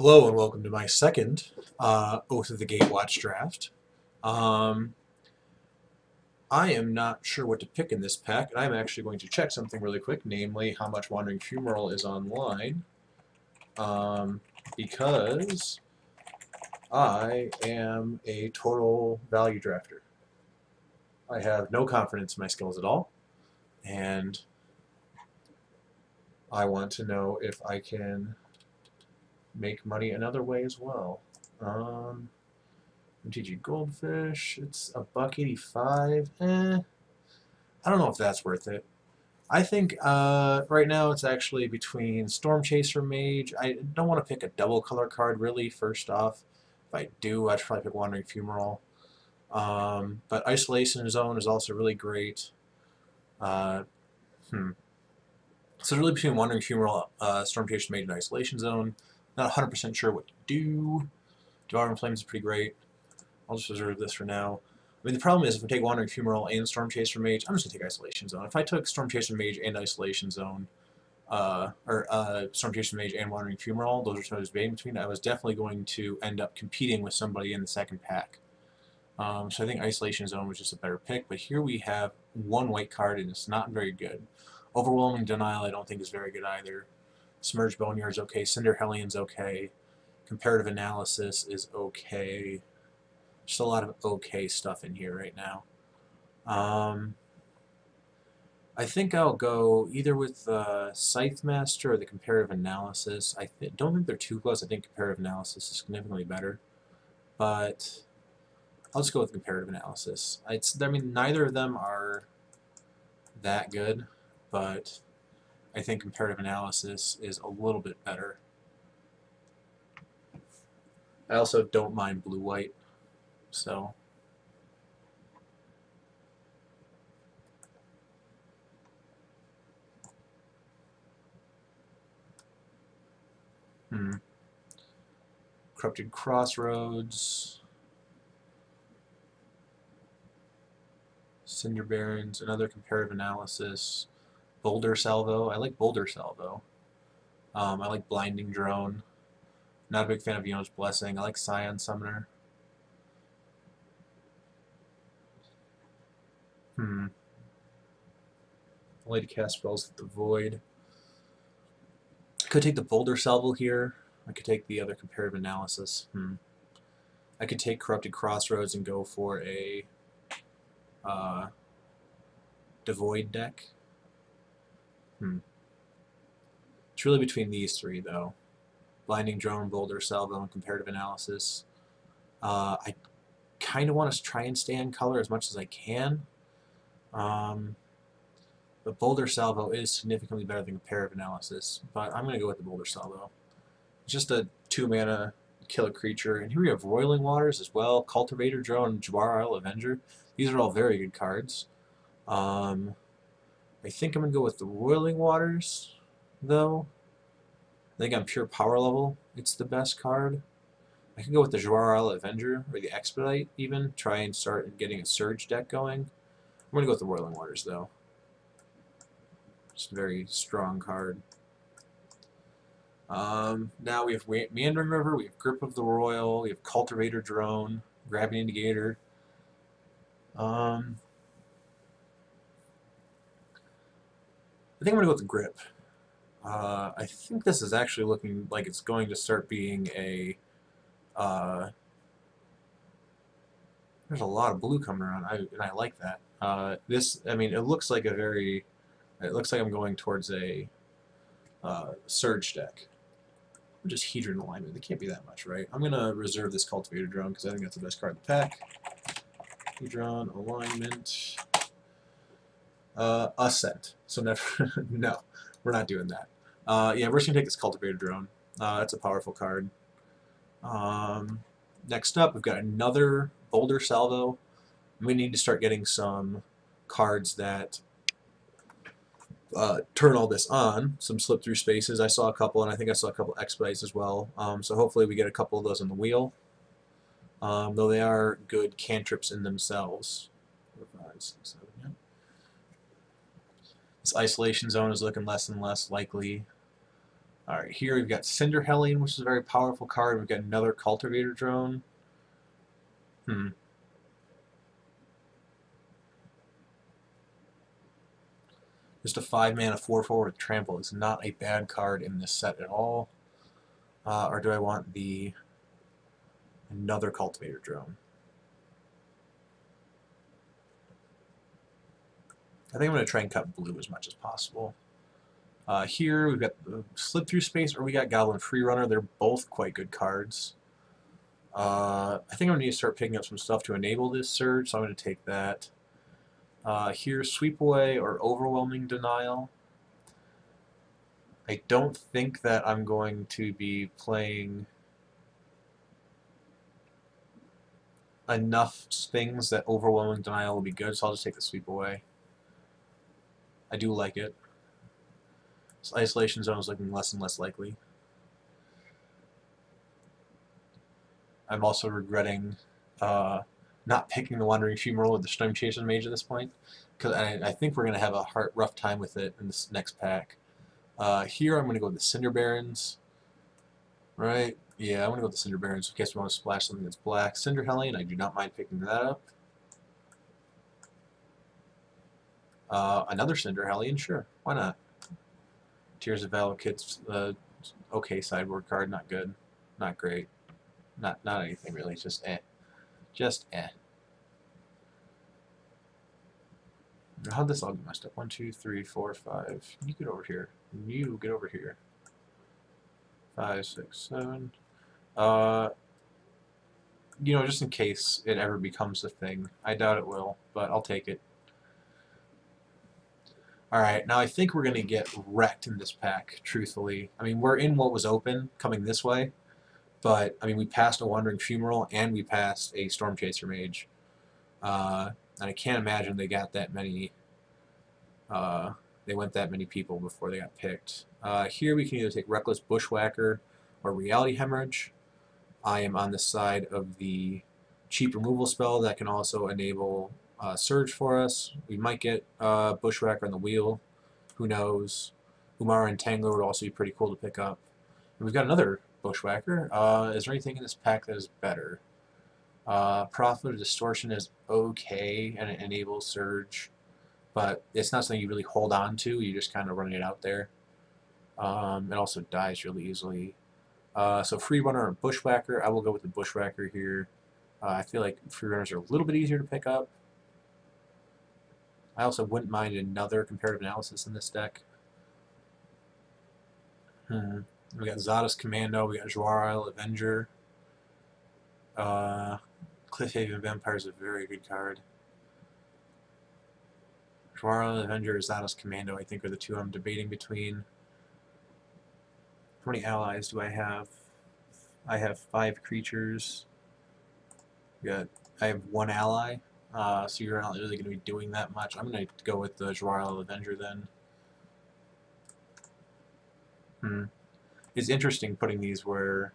Hello and welcome to my second uh, Oath of the Gatewatch draft. Um, I am not sure what to pick in this pack, and I'm actually going to check something really quick, namely how much Wandering Fumarole is online, um, because I am a total value drafter. I have no confidence in my skills at all, and I want to know if I can make money another way as well. Um, MTG Goldfish, it's a buck 85. Eh, I don't know if that's worth it. I think uh, right now it's actually between Stormchaser Mage. I don't want to pick a double color card really, first off. If I do, I'd probably pick Wandering Fumarole. Um, but Isolation Zone is also really great. Uh, hmm. So really between Wandering Fumarole, uh, Stormchaser Mage, and Isolation Zone. Not 100% sure what to do. Devour in Flames is pretty great. I'll just reserve this for now. I mean, the problem is if I take Wandering Fumarole and Stormchaser Mage, I'm just going to take Isolation Zone. If I took Stormchaser Mage and Isolation Zone, uh, or uh, Stormchaser Mage and Wandering Fumarole, those are two I was debating between, I was definitely going to end up competing with somebody in the second pack. Um, so I think Isolation Zone was just a better pick, but here we have one white card and it's not very good. Overwhelming Denial I don't think is very good either. Submerged Boneyard is okay. Cinder Hellion's okay. Comparative Analysis is okay. Just a lot of okay stuff in here right now. Um, I think I'll go either with the Scythe Master or the Comparative Analysis. I th don't think they're too close. I think Comparative Analysis is significantly better. But I'll just go with Comparative Analysis. It's, I mean, neither of them are that good, but I think comparative analysis is a little bit better. I also don't mind blue-white, so... Hmm. Corrupted Crossroads. Cinder Barrens, another comparative analysis. Boulder Salvo. I like Boulder Salvo. Um, I like Blinding Drone. Not a big fan of Yeno's Blessing. I like Scion Summoner. Hmm. Only to cast spells at the Void. Could take the Boulder Salvo here. I could take the other comparative analysis. Hmm. I could take Corrupted Crossroads and go for a uh, Devoid deck. Hmm. It's really between these three, though. Blinding Drone, Boulder, Salvo, and Comparative Analysis. Uh, I kind of want to try and stay in color as much as I can. Um, but Boulder Salvo is significantly better than Comparative Analysis, but I'm going to go with the Boulder Salvo. Just a 2-mana kill a creature. And here we have Roiling Waters as well, Cultivator Drone, Jwar Isle Avenger. These are all very good cards. Um, I think I'm going to go with the Roiling Waters, though. I think on pure power level, it's the best card. I can go with the Jwar Isle Avenger, or the Expedite, even. Try and start getting a Surge deck going. I'm going to go with the Roiling Waters, though. It's a very strong card. Um, now we have Meandering River, we have Grip of the Roil, we have Cultivator Drone, Gravity Negator. Um, I think I'm going to go with the grip. Uh, I think this is actually looking like it's going to start being a... Uh, there's a lot of blue coming around, I, and I like that. Uh, this, I mean, it looks like a very... It looks like I'm going towards a uh, Surge deck. Just Hedron alignment. It can't be that much, right? I'm going to reserve this Cultivator Drone because I think that's the best card in the pack. Hedron alignment uh, Ascent. So never, no, we're not doing that. Uh, yeah, we're just gonna take this Cultivator Drone. Uh, that's a powerful card. Um, next up, we've got another Boulder Salvo. We need to start getting some cards that uh, turn all this on. Some slip through spaces. I saw a couple, and I think I saw a couple expedites as well. Um, so hopefully we get a couple of those on the wheel. Um, though they are good cantrips in themselves. Four, five, six, seven. This isolation zone is looking less and less likely. Alright, here we've got Cinder Hellion, which is a very powerful card. We've got another Cultivator Drone. Hmm. Just a 5 mana 4 4 with Trample is not a bad card in this set at all. Uh, or do I want the another Cultivator Drone? I think I'm going to try and cut blue as much as possible. Uh, here we've got the Slip Through Space or we got Goblin Freerunner. They're both quite good cards. Uh, I think I'm going to need to start picking up some stuff to enable this surge, so I'm going to take that. Uh, here's Sweep Away or Overwhelming Denial. I don't think that I'm going to be playing enough things that Overwhelming Denial will be good, so I'll just take the Sweep Away. I do like it. This isolation zone is looking less and less likely. I'm also regretting uh, not picking the Wandering Fumarole with the Stormchaser Mage at this point, because I, I, think we're going to have a hard, rough time with it in this next pack. Uh, here I'm going to go with the Cinder Barrens. Right? Yeah, I'm going to go with the Cinder Barrens in case we want to splash something that's black. Cinder Hellion, I do not mind picking that up. Uh, another Cinder Hellion, sure. Why not? Tears of Valakut's uh, okay sideboard card, not good. Not great. Not not anything really, just eh. Just eh. How'd this all get messed up? One, two, three, four, five. You get over here. You get over here. Five, six, seven. Uh, you know, just in case it ever becomes a thing. I doubt it will, but I'll take it. Alright, now I think we're going to get wrecked in this pack, truthfully. I mean, we're in what was open, coming this way. But, I mean, we passed a Wandering Fumarole and we passed a Stormchaser Mage. Uh, and I can't imagine they got that many, uh, they went that many people before they got picked. Uh, here we can either take Reckless Bushwhacker or Reality Hemorrhage. I am on the side of the cheap removal spell that can also enable uh, Surge for us. We might get uh, Bushwhacker on the wheel. Who knows? Umara Entangler would also be pretty cool to pick up. And we've got another Bushwhacker. Uh, is there anything in this pack that is better? Uh, Prophet of Distortion is okay, and it enables Surge, but it's not something you really hold on to. You're just kind of run it out there. Um, it also dies really easily. Uh, so Free Runner or Bushwhacker, I will go with the Bushwhacker here. Uh, I feel like Free Runners are a little bit easier to pick up. I also wouldn't mind another comparative analysis in this deck. Hmm. We got Zada's Commando, we got Jwar Avenger. Uh, Cliffhaven Vampire is a very good card. Jwar Avenger Zada's Commando, I think, are the two I'm debating between. How many allies do I have? I have five creatures. got, I have one ally, uh, so you're not really going to be doing that much. I'm going to go with the Jwar Avenger then. Hmm it's interesting putting these where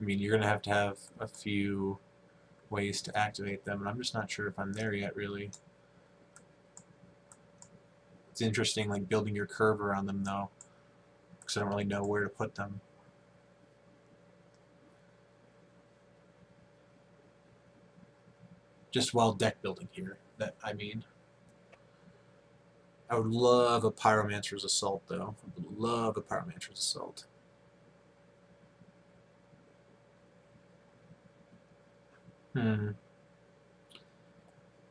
I mean you're gonna have to have a few ways to activate them and I'm just not sure if I'm there yet really it's interesting like building your curve around them though because I don't really know where to put them just while deck building here that I mean I would love a Pyromancer's Assault, though. I would love a Pyromancer's Assault. Hmm.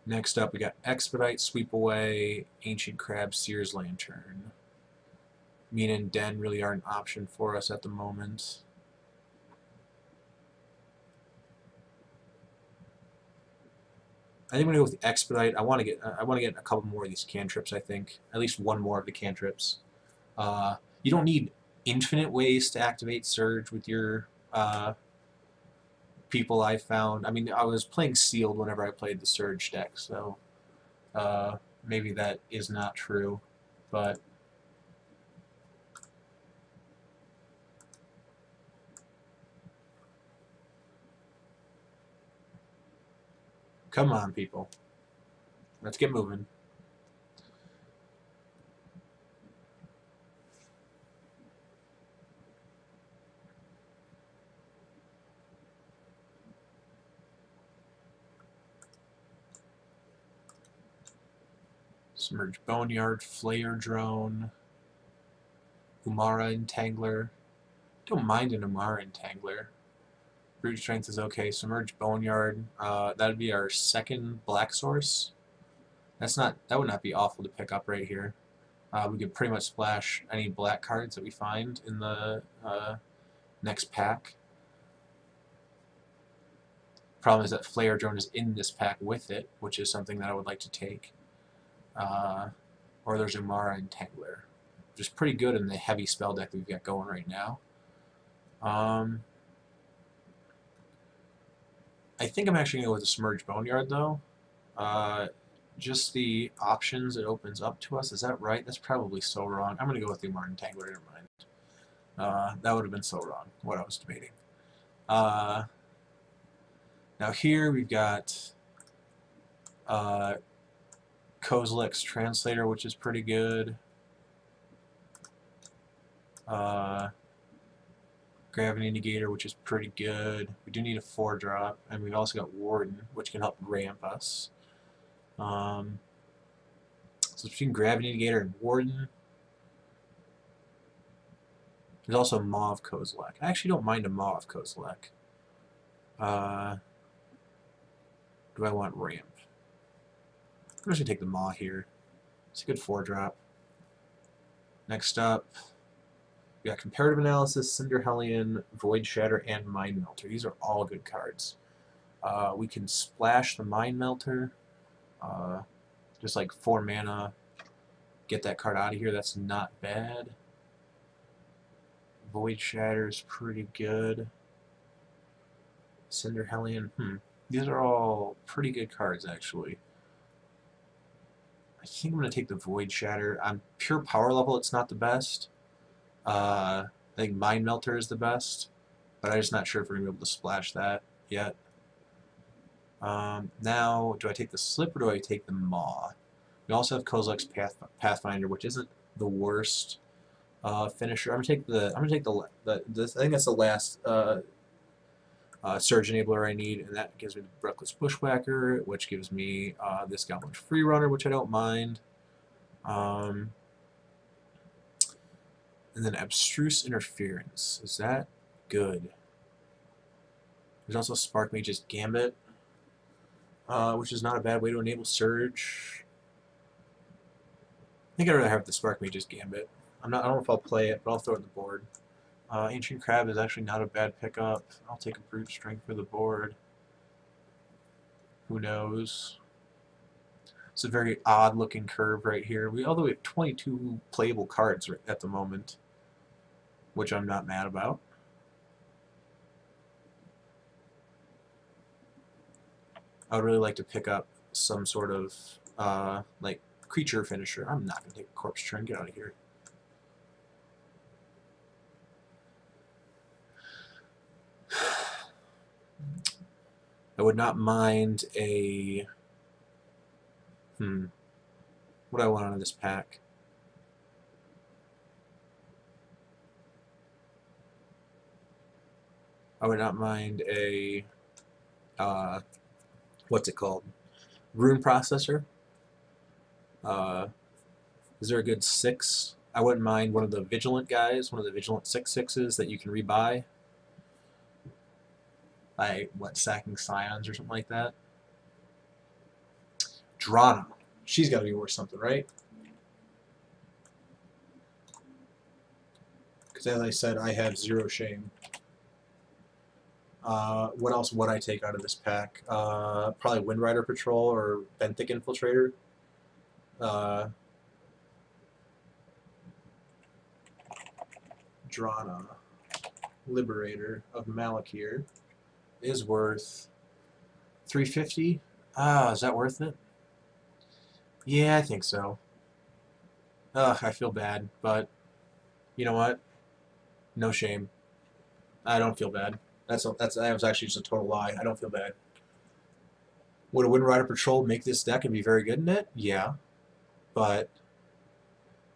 Next up, we got Expedite, Sweep Away, Ancient Crab, Seer's Lantern. Mina and Denn really aren't an option for us at the moment. I think I'm gonna go with the expedite. I want to get I want to get a couple more of these cantrips. I think at least one more of the cantrips. Uh, you don't need infinite ways to activate surge with your uh, people. I found. I mean, I was playing sealed whenever I played the surge deck, so uh, maybe that is not true, but. Come on, people. Let's get moving. Submerge Boneyard, Flayer Drone, Umara Entangler. Don't mind an Umara Entangler. Brute Strength is okay. Submerge Boneyard, uh, that'd be our second black source. That's not that would not be awful to pick up right here. Uh, we could pretty much splash any black cards that we find in the uh, next pack. Problem is that Flayer Drone is in this pack with it, which is something that I would like to take. Uh, or there's Umara Entangler, which is pretty good in the heavy spell deck that we've got going right now. Um, I think I'm actually going to go with the Submerged Boneyard, though. Uh, just the options it opens up to us, is that right? That's probably so wrong. I'm going to go with the Umara Entangler, never mind. Uh, that would have been so wrong, what I was debating. Uh, now here we've got uh, Translator, which is pretty good. Uh, Gravity Negator, which is pretty good. We do need a 4-drop, and we've also got Warden, which can help ramp us. Um, so between Gravity Negator and Warden, there's also Maw of Kozilek. I actually don't mind a Maw of Kozilek. Uh, do I want ramp? I'm just going to take the Maw here. It's a good 4-drop. Next up, we got Comparative Analysis, Cinder Hellion, Void Shatter, and Mind Melter. These are all good cards. Uh, we can splash the Mind Melter, uh, just like 4 mana, get that card out of here. That's not bad. Void Shatter is pretty good. Cinder Hellion, hmm. These are all pretty good cards, actually. I think I'm going to take the Void Shatter. On pure power level, it's not the best. Uh, I think Mind Melter is the best, but I'm just not sure if we're going to be able to splash that yet. Um, now, do I take the Slip or do I take the Maw? We also have Kozilek's Path Pathfinder, which isn't the worst uh, finisher. I'm gonna take the. I'm gonna take the. the, the I think that's the last uh, uh, Surge Enabler I need, and that gives me the Reckless Bushwhacker, which gives me uh, this Goblin Freerunner, which I don't mind. Um, and then Abstruse Interference. Is that good? There's also Spark Mage's Gambit, uh, which is not a bad way to enable Surge. I think I'd rather have the Spark Mage's Gambit. I'm not. I don't know if I'll play it, but I'll throw it on the board. Uh, Ancient Crab is actually not a bad pickup. I'll take a Brute Strength for the board. Who knows? It's a very odd looking curve right here. We although we have 22 playable cards right at the moment, which I'm not mad about. I would really like to pick up some sort of uh, like creature finisher. I'm not gonna take a Corpse Churn. Get out of here. I would not mind a... Hmm. What do I want out of this pack? I would not mind a... Uh, what's it called? Ruin Processor. Uh, is there a good six? I wouldn't mind one of the Vigilant guys, one of the Vigilant six sixes that you can rebuy by what sacking scions or something like that. Drana. She's got to be worth something, right? Because as I said, I have zero shame. Uh, what else would I take out of this pack? Uh, probably Windrider Patrol or Benthic Infiltrator. Uh, Drana. Liberator of Malakir is worth 350. Ah, is that worth it? Yeah, I think so. Ugh, I feel bad, but you know what? No shame. I don't feel bad. That's a, that's that was actually just a total lie. I don't feel bad. Would a Windrider Patrol make this deck and be very good in it? Yeah, but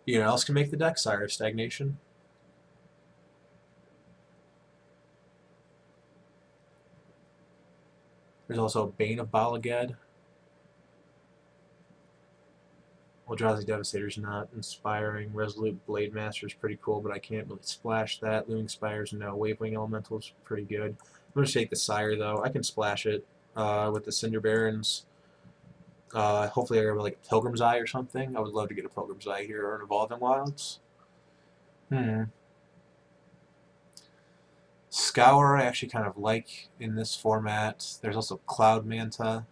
you know else can make the deck? Sire of Stagnation. There's also a Bane of Bala We'll Eldrazi Devastator's not inspiring. Resolute Blademaster is pretty cool, but I can't really splash that. Looming Spires, no. Wavewing Elemental is pretty good. I'm going to take the Sire, though. I can splash it uh, with the Cinder Barrens. Uh, hopefully I have like a Pilgrim's Eye or something. I would love to get a Pilgrim's Eye here or an Evolving Wilds. Hmm. Scour I actually kind of like in this format. There's also Cloud Manta.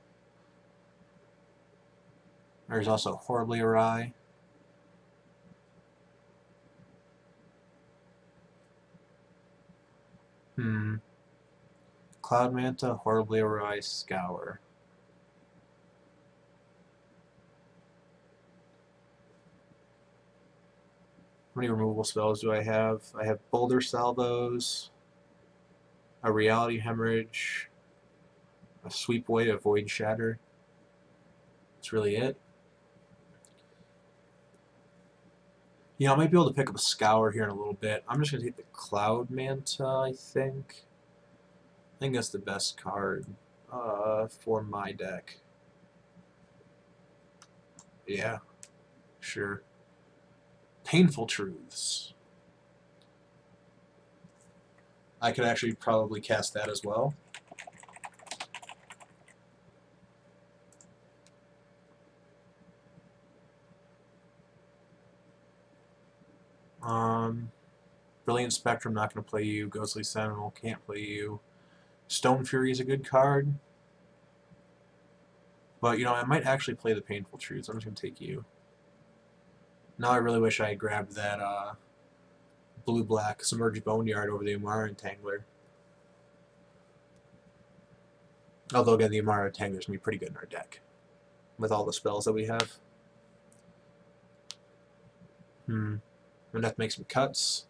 There's also Horribly Awry. Hmm. Cloud Manta, Horribly Awry, Scour. How many removal spells do I have? I have Boulder Salvos, a Reality Hemorrhage, a Sweep Away, a Void Shatter. That's really it. Yeah, I might be able to pick up a Scour here in a little bit. I'm just going to take the Cloud Manta, I think. I think that's the best card uh, for my deck. Yeah, sure. Painful Truths. I could actually probably cast that as well. Um, Brilliant Spectrum, not going to play you. Ghostly Sentinel, can't play you. Stone Fury is a good card. But, you know, I might actually play the Painful Truths. I'm just going to take you. Now I really wish I had grabbed that uh, blue-black Submerged Boneyard over the Umara Entangler. Although, again, the Umara Entangler is going to be pretty good in our deck. With all the spells that we have. Hmm. I'm to have to make some cuts.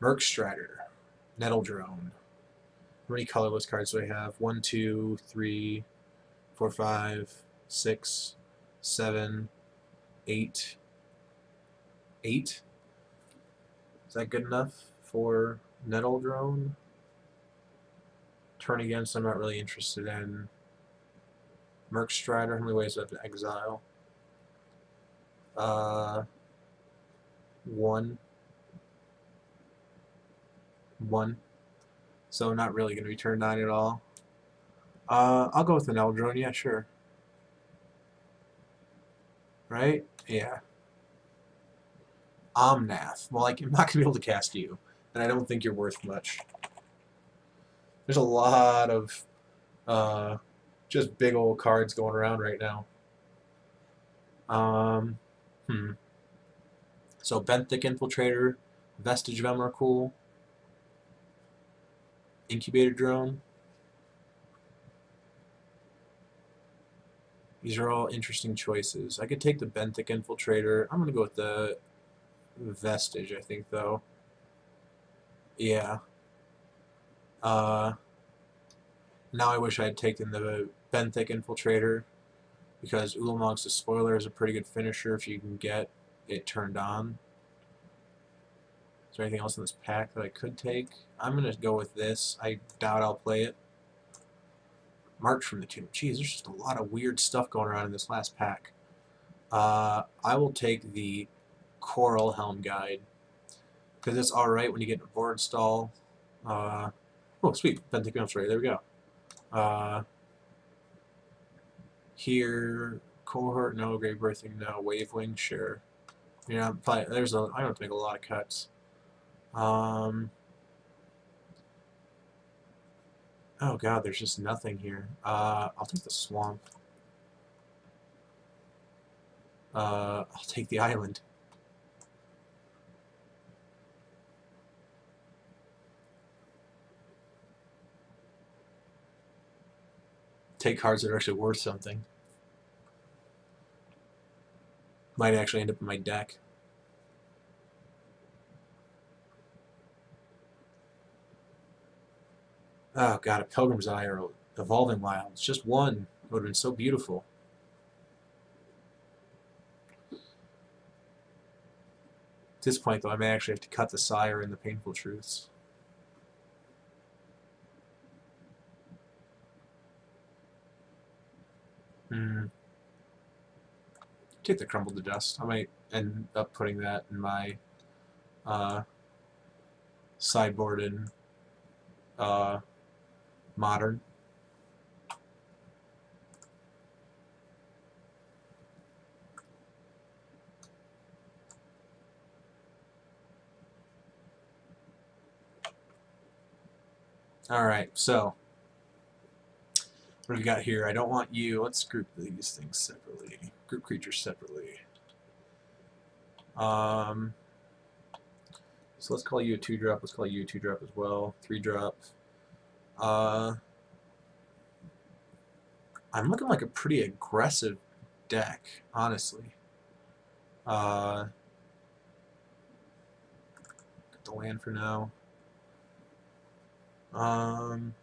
Murk Strider, Nettle Drone. How many colorless cards do I have? One, two, three, four, five, six, seven, eight. Eight? Is that good enough for Nettle Drone? Turn Against, I'm not really interested in. Murk Strider, how many ways do I have to exile? Uh, one. One. So not really going to be turn 9 at all. Uh, I'll go with an Eldrone, yeah, sure. Right? Yeah. Omnath. Well, like, I'm not going to be able to cast you, and I don't think you're worth much. There's a lot of uh, just big old cards going around right now. Um, hmm. So Benthic Infiltrator, Vestige of Emrakul, Incubator Drone. These are all interesting choices. I could take the Benthic Infiltrator. I'm going to go with the Vestige, I think, though. Yeah. Uh, now I wish I had taken the Benthic Infiltrator because Ulamog's Despoiler is a pretty good finisher if you can get it turned on. Is there anything else in this pack that I could take? I'm going to go with this. I doubt I'll play it. March from the Tomb. Jeez, there's just a lot of weird stuff going around in this last pack. Uh, I will take the Coralhelm Guide. Because it's alright when you get board stall. Uh, oh, sweet. Benthic Infiltrator. There we go. Uh, here, Cohort, no. Grave Birthing, no. Wavewing, sure. Yeah, probably, there's a, I don't make a lot of cuts. Um, oh god, there's just nothing here. Uh, I'll take the swamp. Uh, I'll take the island. Take cards that are actually worth something. Might actually end up in my deck. Oh god, a Pilgrim's Eye or Evolving Wilds. Just one would have been so beautiful. At this point, though, I may actually have to cut the Sire and the Painful Truths. Hmm. Take the crumble to dust. I might end up putting that in my uh, sideboard in uh, modern. Alright, so what have we got here? I don't want you. Let's group these things separately. Group creatures separately. Um, so let's call you a 2-drop. Let's call you a 2-drop as well. 3-drop. Uh, I'm looking like a pretty aggressive deck, honestly. Uh, the land for now. Um,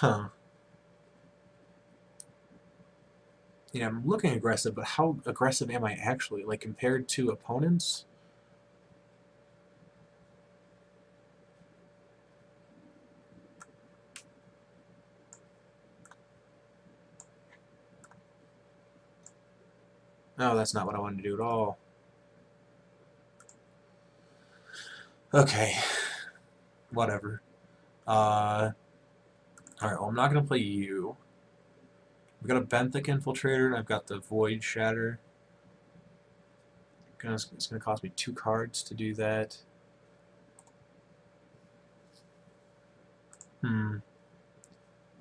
huh. Yeah, I'm looking aggressive, but how aggressive am I actually? Like, compared to opponents? No, that's not what I wanted to do at all. Okay. Whatever. Uh, Alright, well, I'm not going to play you. I've got a Benthic Infiltrator, and I've got the Void Shatter. It's going to cost me two cards to do that. Hmm.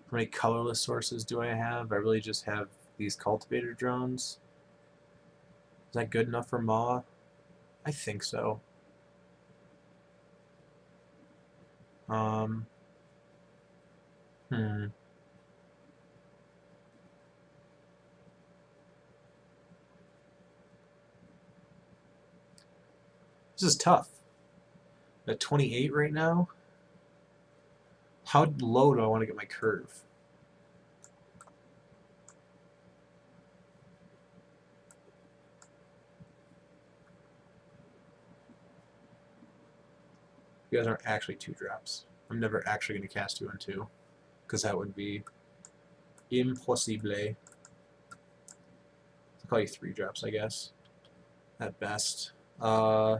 How many colorless sources do I have? I really just have these cultivator drones. Is that good enough for Maw? I think so. Um, hmm. This is tough. At 28 right now? How low do I want to get my curve? You guys aren't actually two drops. I'm never actually going to cast two on two. Because that would be impossible. I'll call you three drops, I guess. At best. Uh,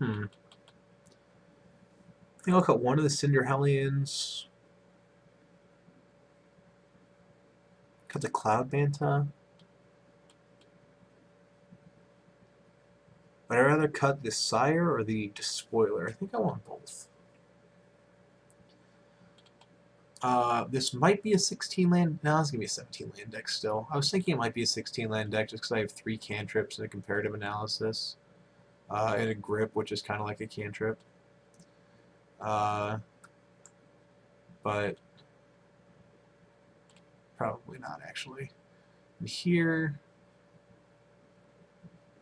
hmm. I think I'll cut one of the Cinder Hellions. Cut the Cloud Manta. Would I rather cut the Sire or the Despoiler? I think I want both. Uh, this might be a 16 land. No, it's going to be a 17 land deck still. I was thinking it might be a 16 land deck just because I have three cantrips and a comparative analysis. Uh, and a grip, which is kind of like a cantrip. Uh, but probably not actually. And here,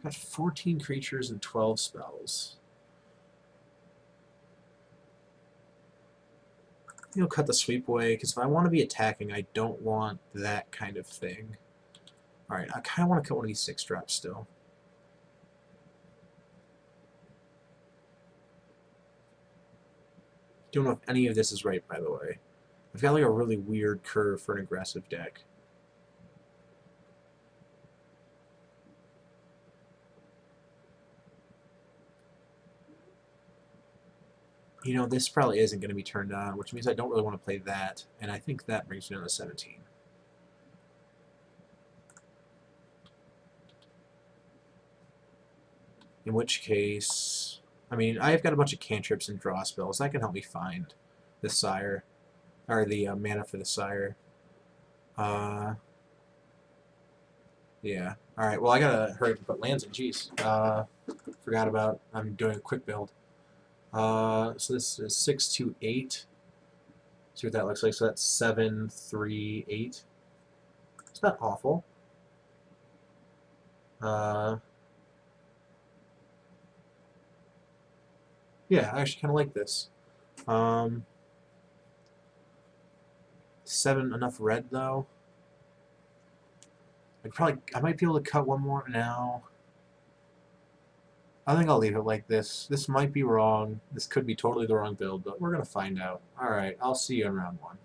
Got 14 creatures and 12 spells. You know, cut the sweep away, because if I want to be attacking, I don't want that kind of thing. Alright, I kind of want to cut one of these six drops still. Don't know if any of this is right, by the way. I've got like a really weird curve for an aggressive deck. You know, this probably isn't going to be turned on, which means I don't really want to play that, and I think that brings me down to 17. In which case, I mean, I've got a bunch of cantrips and draw spells. That can help me find the Sire, or the uh, mana for the Sire. Uh, yeah. Alright, well, I gotta hurry up and put lands in. Jeez. Uh, forgot about, I'm doing a quick build. Uh, so this is 628. See what that looks like. So that's 738. It's not awful. Uh, yeah, I actually kind of like this. Um, seven enough red though. I probably I might be able to cut one more now. I think I'll leave it like this. This might be wrong. This could be totally the wrong build, but we're going to find out. Alright, I'll see you in round one.